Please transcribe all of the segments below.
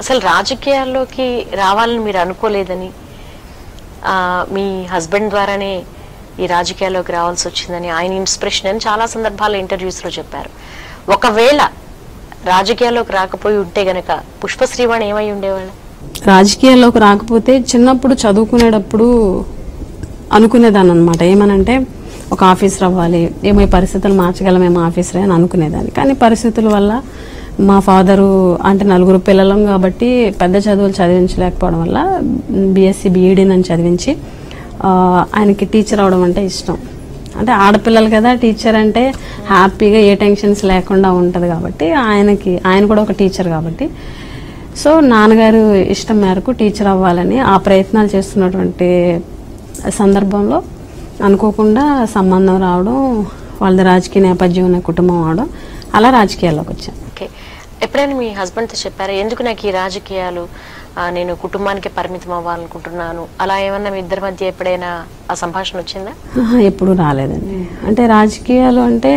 అసలు రాజకీయాల్లోకి రావాలని మీరు అనుకోలేదని మీ హస్బెండ్ ద్వారానే ఈ రాజకీయాల్లోకి రావాల్సి వచ్చిందని ఆయన ఇన్స్పిరేషన్ అని చాలా సందర్భాల్లో ఇంటర్వ్యూస్లో చెప్పారు. ఒకవేళ రాజకీయాల్లోకి రాకపోయి ఉంటే గనక పుష్ప శ్రీవాణి ఏమై ఉండేవాళ్ళు? రాజకీయాల్లోకి రాకపోతే చిన్నప్పుడు చదువుకునేటప్పుడు అనుకునేదాన్ని అనమాట ఏమనంటే ఒక ఆఫీసర్ అవ్వాలి ఏమో పరిస్థితులు మార్చగలమేమో ఆఫీసరే అని అనుకునేదాన్ని. కానీ పరిస్థితుల వల్ల మా ఫాదరు అంటే నలుగురు పిల్లలం కాబట్టి పెద్ద చదువులు చదివించలేకపోవడం వల్ల బీఎస్సీ బీఈడీ నన్ను చదివించి ఆయనకి టీచర్ అవడం అంటే ఇష్టం. అంటే ఆడపిల్లలు కదా టీచర్ అంటే హ్యాపీగా ఏ టెన్షన్స్ లేకుండా ఉంటుంది కాబట్టి ఆయనకి ఆయన కూడా ఒక టీచర్ కాబట్టి. సో నాన్నగారు ఇష్టం మేరకు టీచర్ అవ్వాలని ఆ ప్రయత్నాలు చేస్తున్నటువంటి సందర్భంలో అనుకోకుండా సంబంధం రావడం వాళ్ళది రాజకీయ నేపథ్యం ఉన్న కుటుంబం అవడం అలా రాజకీయాల్లోకి వచ్చాను. ఓకే. ఎప్పుడైనా మీ హస్బెండ్తో చెప్పారా ఎందుకు నాకు ఈ రాజకీయాలు నేను కుటుంబానికి పరిమితం అవ్వాలనుకుంటున్నాను? అలా ఏమన్నా మీ ఇద్దరి మధ్య ఎప్పుడైనా ఆ సంభాషణ వచ్చిందా? ఎప్పుడూ రాలేదండి. అంటే రాజకీయాలు అంటే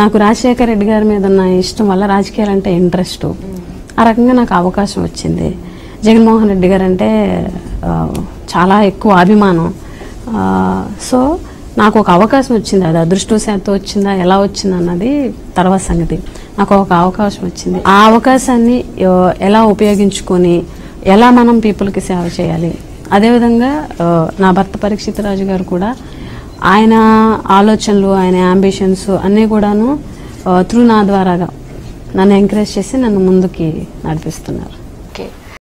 నాకు రాజశేఖర రెడ్డి గారి మీద ఉన్న ఇష్టం వల్ల రాజకీయాలు అంటే ఇంట్రెస్ట్. ఆ రకంగా నాకు అవకాశం వచ్చింది. జగన్మోహన్ రెడ్డి గారు అంటే చాలా ఎక్కువ అభిమానం. సో నాకు ఒక అవకాశం వచ్చింది. అది అదృష్టవశాత్తు వచ్చిందా ఎలా వచ్చింది అన్నది తర్వాత సంగతి. నాకు ఒక అవకాశం వచ్చింది. ఆ అవకాశాన్ని ఎలా ఉపయోగించుకొని ఎలా మనం పీపుల్కి సేవ చేయాలి. అదేవిధంగా నా భర్త పరీక్షిత్ రాజు గారు కూడా ఆయన ఆలోచనలు ఆయన అంబిషన్స్ అన్నీ కూడాను త్రూ నా ద్వారాగా నన్ను ఎంకరేజ్ చేసి నన్ను ముందుకి నడిపిస్తున్నారు.